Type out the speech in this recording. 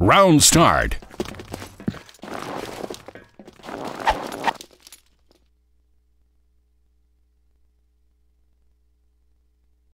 Round start.